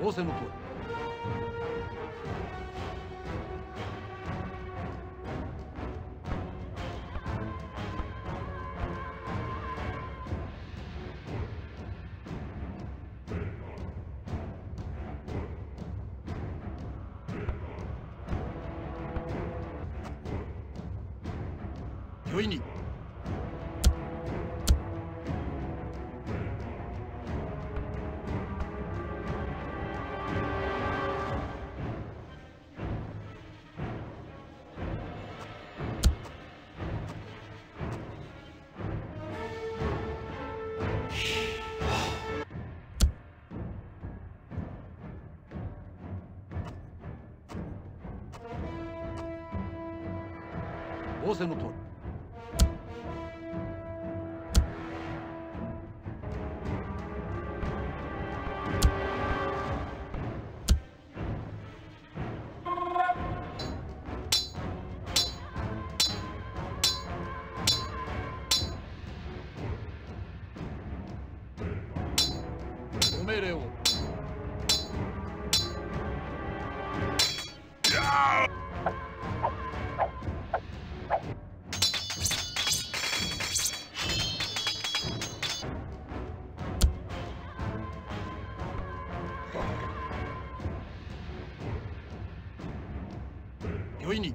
仰せのとおりよいに。仰せのとおり。ご命令を。留一你